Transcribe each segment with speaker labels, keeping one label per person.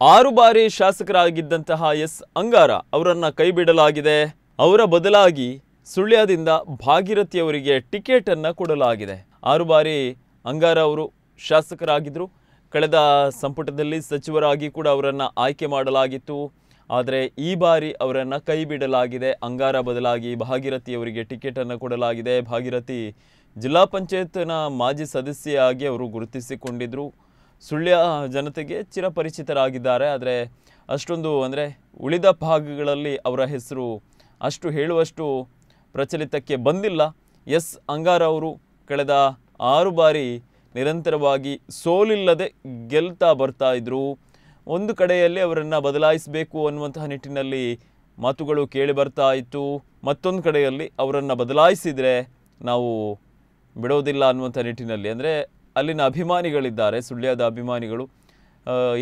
Speaker 1: ಆರು ಬಾರಿ ಶಾಸಕರಾಗಿದ್ದಂತಹ ಎಸ್. ಅಂಗಾರ ಅವರನ್ನು ಕೈಬಿಡಲಾಗಿದೆ. ಅವರ ಬದಲಾಗಿ ಸುಳ್ಯದಿಂದ ಟಿಕೆಟ್ ಅನ್ನು ಕೊಡಲಾಗಿದೆ. ಆರು ಬಾರಿ ಅಂಗಾರ ಅವರು ಶಾಸಕರಾಗಿದ್ದರು ಕಳೆದ ಸಂಪುಟದಲ್ಲಿ ಸಚಿವರಾಗಿ ಕೂಡ ಅವರನ್ನು ಆಯ್ಕೆ ಮಾಡಲಾಗಿತ್ತು. ಆದರೆ ಈ ಬಾರಿ ಅವರನ್ನು ಕೈ ಬಿಡಲಾಗಿದೆ ಅಂಗಾರ ಬದಲಾಗಿ ಭಾಗೀರಥಿ ಅವರಿಗೆ ಟಿಕೆಟನ್ನು ಕೊಡಲಾಗಿದೆ. ಭಾಗೀರಥಿ ಜಿಲ್ಲಾ ಪಂಚಾಯತ್ನ ಮಾಜಿ ಸದಸ್ಯೆಯಾಗಿ ಅವರು ಗುರುತಿಸಿಕೊಂಡಿದ್ದರು ಸುಳ್ಯ ಜನತೆಗೆ ಚಿರಪರಿಚಿತರಾಗಿದ್ದಾರೆ. ಆದರೆ ಅಷ್ಟೊಂದು ಅಂದರೆ ಉಳಿದ ಭಾಗಗಳಲ್ಲಿ ಅವರ ಹೆಸರು ಅಷ್ಟು ಹೇಳುವಷ್ಟು ಪ್ರಚಲಿತಕ್ಕೆ ಬಂದಿಲ್ಲ. ಎಸ್. ಅಂಗಾರ ಅವರು ಕಳೆದ ಆರು ಬಾರಿ ನಿರಂತರವಾಗಿ ಸೋಲಿಲ್ಲದೆ ಗೆಲ್ತಾ ಬರ್ತಾ ಇದ್ದರು ಒಂದು ಕಡೆಯಲ್ಲಿ ಅವರನ್ನು ಬದಲಾಯಿಸಬೇಕು ಅನ್ನುವಂತಹ ನಿಟ್ಟಿನಲ್ಲಿ ಮಾತುಗಳು ಕೇಳಿ ಬರ್ತಾ ಇತ್ತು. ಮತ್ತೊಂದು ಕಡೆಯಲ್ಲಿ ಅವರನ್ನು ಬದಲಾಯಿಸಿದರೆ ನಾವು ಬಿಡೋದಿಲ್ಲ ಅನ್ನುವಂಥ ನಿಟ್ಟಿನಲ್ಲಿ. ಅಂದರೆ ಅಲ್ಲಿನ ಅಭಿಮಾನಿಗಳಿದ್ದಾರೆ, ಸುಳ್ಯದ ಅಭಿಮಾನಿಗಳು.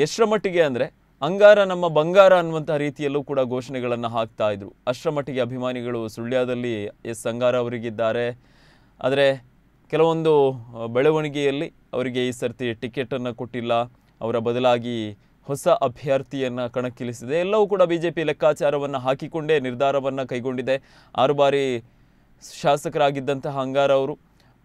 Speaker 1: ಎಷ್ಟರ ಮಟ್ಟಿಗೆ ಅಂದರೆ ಅಂಗಾರ ನಮ್ಮ ಬಂಗಾರ ಅನ್ನುವಂಥ ರೀತಿಯಲ್ಲೂ ಕೂಡ ಘೋಷಣೆಗಳನ್ನು ಹಾಕ್ತಾ ಇದ್ರು. ಅಷ್ಟರ ಮಟ್ಟಿಗೆ ಅಭಿಮಾನಿಗಳು ಸುಳ್ಯದಲ್ಲಿ ಎಸ್ ಅಂಗಾರ ಅವರಿಗಿದ್ದಾರೆ. ಆದರೆ ಕೆಲವೊಂದು ಬೆಳವಣಿಗೆಯಲ್ಲಿ ಅವರಿಗೆ ಈ ಸರ್ತಿ ಟಿಕೆಟನ್ನು ಕೊಟ್ಟಿಲ್ಲ. ಅವರ ಬದಲಾಗಿ ಹೊಸ ಅಭ್ಯರ್ಥಿಯನ್ನು ಕಣಕ್ಕಿಳಿಸಿದೆ. ಎಲ್ಲವೂ ಕೂಡ ಬಿ ಜೆ ಪಿ ಲೆಕ್ಕಾಚಾರವನ್ನು ಹಾಕಿಕೊಂಡೇ ನಿರ್ಧಾರವನ್ನು ಕೈಗೊಂಡಿದೆ. ಆರು ಬಾರಿ ಶಾಸಕರಾಗಿದ್ದಂತಹ ಅಂಗಾರ ಅವರು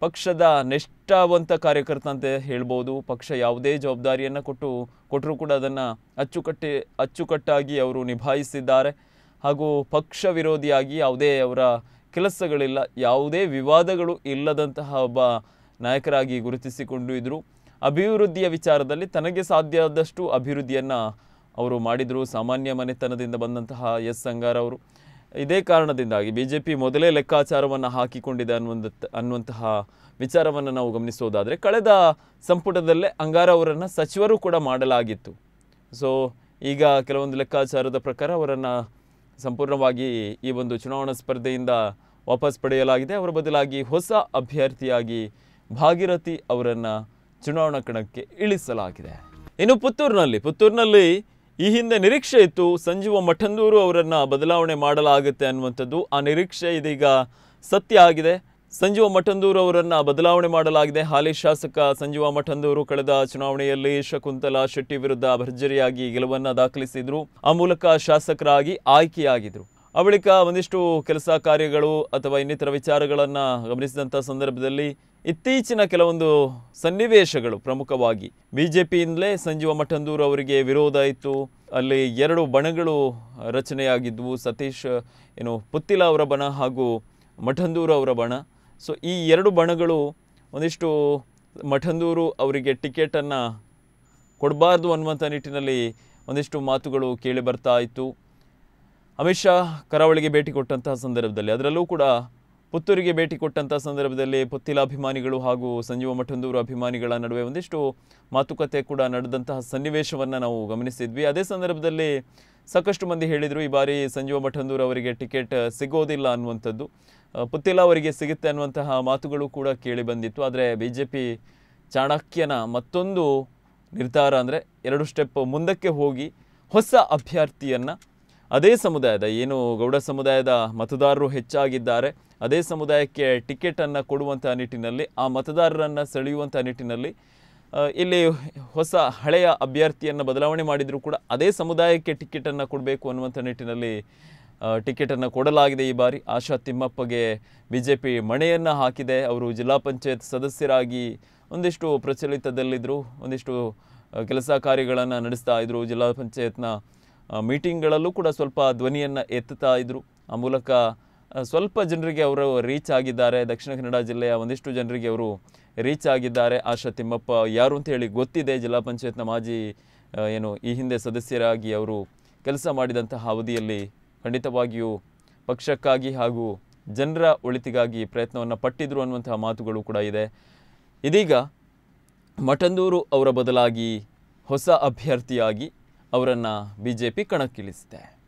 Speaker 1: ಪಕ್ಷದ ನಿಷ್ಠಾವಂತ ಕಾರ್ಯಕರ್ತ ಅಂತ ಹೇಳ್ಬೋದು. ಪಕ್ಷ ಯಾವುದೇ ಜವಾಬ್ದಾರಿಯನ್ನು ಕೊಟ್ಟು ಕೊಟ್ಟರೂ ಕೂಡ ಅದನ್ನು ಅಚ್ಚುಕಟ್ಟಿ, ಅಚ್ಚುಕಟ್ಟಾಗಿ ಅವರು ನಿಭಾಯಿಸಿದ್ದಾರೆ. ಹಾಗೂ ಪಕ್ಷ ವಿರೋಧಿಯಾಗಿ ಯಾವುದೇ ಅವರ ಕೆಲಸಗಳಿಲ್ಲ. ಯಾವುದೇ ವಿವಾದಗಳು ಇಲ್ಲದಂತಹ ಒಬ್ಬ ನಾಯಕರಾಗಿ ಗುರುತಿಸಿಕೊಂಡು ಇದ್ದರು ಅಭಿವೃದ್ಧಿಯ ವಿಚಾರದಲ್ಲಿ ತನಗೆ ಸಾಧ್ಯ ಆದಷ್ಟು ಅಭಿವೃದ್ಧಿಯನ್ನು ಅವರು ಮಾಡಿದರು. ಸಾಮಾನ್ಯ ಮನೆತನದಿಂದ ಬಂದಂತಹ ಎಸ್. ಸಂಗಾರ್ ಅವರು ಇದೇ ಕಾರಣದಿಂದಾಗಿ ಬಿ ಜೆ ಪಿ ಮೊದಲೇ ಲೆಕ್ಕಾಚಾರವನ್ನು ಹಾಕಿಕೊಂಡಿದೆ ಅನ್ನುವಂಥ ಅನ್ನುವಂತಹ ವಿಚಾರವನ್ನು ನಾವು ಗಮನಿಸೋದಾದರೆ ಕಳೆದ ಸಂಪುಟದಲ್ಲೇ ಅಂಗಾರ ಅವರನ್ನು ಸಚಿವರು ಕೂಡ ಮಾಡಲಾಗಿತ್ತು. ಸೊ ಈಗ ಕೆಲವೊಂದು ಲೆಕ್ಕಾಚಾರದ ಪ್ರಕಾರ ಅವರನ್ನು ಸಂಪೂರ್ಣವಾಗಿ ಈ ಒಂದು ಚುನಾವಣಾ ಸ್ಪರ್ಧೆಯಿಂದ ವಾಪಸ್ ಪಡೆಯಲಾಗಿದೆ. ಅವರ ಬದಲಾಗಿ ಹೊಸ ಅಭ್ಯರ್ಥಿಯಾಗಿ ಭಾಗೀರಥಿ ಅವರನ್ನು ಚುನಾವಣಾ ಕಣಕ್ಕೆ ಇಳಿಸಲಾಗಿದೆ. ಇನ್ನು ಪುತ್ತೂರಿನಲ್ಲಿ ಪುತ್ತೂರಿನಲ್ಲಿ ಈ ಹಿಂದೆ ನಿರೀಕ್ಷೆ ಇತ್ತು ಸಂಜೀವ ಮಠಂದೂರು ಅವರನ್ನು ಬದಲಾವಣೆ ಮಾಡಲಾಗುತ್ತೆ ಅನ್ನುವಂಥದ್ದು. ಆ ನಿರೀಕ್ಷೆ ಇದೀಗ ಸತ್ಯ ಆಗಿದೆ. ಸಂಜೀವ ಮಠಂದೂರು ಅವರನ್ನು ಬದಲಾವಣೆ ಮಾಡಲಾಗಿದೆ. ಹಾಲಿ ಶಾಸಕ ಸಂಜೀವ ಮಠಂದೂರು ಕಳೆದ ಚುನಾವಣೆಯಲ್ಲಿ ಶಕುಂತಲಾ ಶೆಟ್ಟಿ ವಿರುದ್ಧ ಭರ್ಜರಿಯಾಗಿ ಗೆಲುವನ್ನು ದಾಖಲಿಸಿದ್ರು. ಆ ಮೂಲಕ ಶಾಸಕರಾಗಿ ಆಯ್ಕೆಯಾಗಿದ್ರು. ಆ ಬಳಿಕ ಒಂದಿಷ್ಟು ಕೆಲಸ ಕಾರ್ಯಗಳು ಅಥವಾ ಇನ್ನಿತರ ವಿಚಾರಗಳನ್ನು ಗಮನಿಸಿದಂಥ ಸಂದರ್ಭದಲ್ಲಿ ಇತ್ತೀಚಿನ ಕೆಲವೊಂದು ಸನ್ನಿವೇಶಗಳು ಪ್ರಮುಖವಾಗಿ. ಬಿ ಜೆ ಪಿಯಿಂದಲೇ ಸಂಜೀವ ಮಠಂದೂರು ಅವರಿಗೆ ವಿರೋಧ ಇತ್ತು. ಅಲ್ಲಿ ಎರಡು ಬಣಗಳು ರಚನೆಯಾಗಿದ್ದವು ಸತೀಶ್, ಏನು, ಪುತ್ತಿಲ ಅವರ ಬಣ ಹಾಗೂ ಮಠಂದೂರು ಅವರ ಬಣ. ಸೊ ಈ ಎರಡು ಬಣಗಳು ಒಂದಿಷ್ಟು ಮಠಂದೂರು ಅವರಿಗೆ ಟಿಕೆಟನ್ನು ಕೊಡಬಾರ್ದು ಅನ್ನುವಂಥ ನಿಟ್ಟಿನಲ್ಲಿ ಒಂದಿಷ್ಟು ಮಾತುಗಳು ಕೇಳಿ ಬರ್ತಾ ಇತ್ತು. ಅಮಿತ್ ಶಾ ಕರಾವಳಿಗೆ ಭೇಟಿ ಕೊಟ್ಟಂತಹ ಸಂದರ್ಭದಲ್ಲಿ ಅದರಲ್ಲೂ ಕೂಡ ಪುತ್ತೂರಿಗೆ ಭೇಟಿ ಕೊಟ್ಟಂತಹ ಸಂದರ್ಭದಲ್ಲಿ ಪುತ್ತಿಲ ಅಭಿಮಾನಿಗಳು ಹಾಗೂ ಸಂಜೀವ ಮಠಂದೂರು ಅಭಿಮಾನಿಗಳ ನಡುವೆ ಒಂದಿಷ್ಟು ಮಾತುಕತೆ ಕೂಡ ನಡೆದಂತಹ ಸನ್ನಿವೇಶವನ್ನು ನಾವು ಗಮನಿಸಿದ್ವಿ. ಅದೇ ಸಂದರ್ಭದಲ್ಲಿ ಸಾಕಷ್ಟು ಮಂದಿ ಹೇಳಿದರು, ಈ ಬಾರಿ ಸಂಜೀವ ಮಠಂದೂರು ಅವರಿಗೆ ಟಿಕೆಟ್ ಸಿಗೋದಿಲ್ಲ ಅನ್ನುವಂಥದ್ದು. ಪುತ್ತಿಲ ಅವರಿಗೆ ಸಿಗುತ್ತೆ ಅನ್ನುವಂತಹ ಮಾತುಗಳು ಕೂಡ ಕೇಳಿ ಬಂದಿತ್ತು. ಆದರೆ ಬಿ ಜೆ ಪಿ ಚಾಣಕ್ಯನ ಮತ್ತೊಂದು ನಿರ್ಧಾರ ಅಂದರೆ ಎರಡು ಸ್ಟೆಪ್ ಮುಂದಕ್ಕೆ ಹೋಗಿ ಹೊಸ ಅಭ್ಯರ್ಥಿಯನ್ನು ಅದೇ ಸಮುದಾಯದ, ಏನು ಗೌಡ ಸಮುದಾಯದ ಮತದಾರರು ಹೆಚ್ಚಾಗಿದ್ದಾರೆ, ಅದೇ ಸಮುದಾಯಕ್ಕೆ ಟಿಕೆಟನ್ನು ಕೊಡುವಂಥ ನಿಟ್ಟಿನಲ್ಲಿ, ಆ ಮತದಾರರನ್ನು ಸೆಳೆಯುವಂಥ ನಿಟ್ಟಿನಲ್ಲಿ ಇಲ್ಲಿ ಹೊಸ ಹಳೆಯ ಅಭ್ಯರ್ಥಿಯನ್ನು ಬದಲಾವಣೆ ಮಾಡಿದರೂ ಕೂಡ ಅದೇ ಸಮುದಾಯಕ್ಕೆ ಟಿಕೆಟನ್ನು ಕೊಡಬೇಕು ಅನ್ನುವಂಥ ನಿಟ್ಟಿನಲ್ಲಿ ಟಿಕೆಟನ್ನು ಕೊಡಲಾಗಿದೆ ಈ ಬಾರಿ. ಆಶಾ ತಿಮ್ಮಪ್ಪಗೆ ಬಿ ಜೆ ಪಿ ಮಣೆಯನ್ನು ಹಾಕಿದೆ. ಅವರು ಜಿಲ್ಲಾ ಪಂಚಾಯತ್ ಸದಸ್ಯರಾಗಿ ಒಂದಿಷ್ಟು ಪ್ರಚಲಿತದಲ್ಲಿದ್ದರು ಒಂದಿಷ್ಟು ಕೆಲಸ ಕಾರ್ಯಗಳನ್ನು ನಡೆಸ್ತಾ ಇದ್ದರು ಜಿಲ್ಲಾ ಪಂಚಾಯತ್ನ ಮೀಟಿಂಗ್ಗಳಲ್ಲೂ ಕೂಡ ಸ್ವಲ್ಪ ಧ್ವನಿಯನ್ನು ಎತ್ತುತ್ತಾ ಇದ್ದರು ಆ ಮೂಲಕ ಸ್ವಲ್ಪ ಜನರಿಗೆ ಅವರು ರೀಚ್ ಆಗಿದ್ದಾರೆ. ದಕ್ಷಿಣ ಕನ್ನಡ ಜಿಲ್ಲೆಯ ಒಂದಿಷ್ಟು ಜನರಿಗೆ ಅವರು ರೀಚ್ ಆಗಿದ್ದಾರೆ. ಆಶಾ ತಿಮ್ಮಪ್ಪ, ಯಾರು ಅಂತ ಹೇಳಿ ಗೊತ್ತಿದೆ. ಜಿಲ್ಲಾ ಪಂಚಾಯತ್ನ ಮಾಜಿ ಏನು, ಈ ಹಿಂದೆ ಸದಸ್ಯರಾಗಿ ಅವರು ಕೆಲಸ ಮಾಡಿದಂತಹ ಅವಧಿಯಲ್ಲಿ ಖಂಡಿತವಾಗಿಯೂ ಪಕ್ಷಕ್ಕಾಗಿ ಹಾಗೂ ಜನರ ಒಳಿತಿಗಾಗಿ ಪ್ರಯತ್ನವನ್ನು ಪಟ್ಟಿದ್ರು ಅನ್ನುವಂತಹ ಮಾತುಗಳು ಕೂಡ ಇದೆ. ಇದೀಗ ಮಠಂದೂರು ಅವರ ಬದಲಾಗಿ ಹೊಸ ಅಭ್ಯರ್ಥಿಯಾಗಿ ಅವರನ್ನು ಬಿ ಜೆ ಪಿ ಕಣಕ್ಕಿಳಿಸಿದೆ.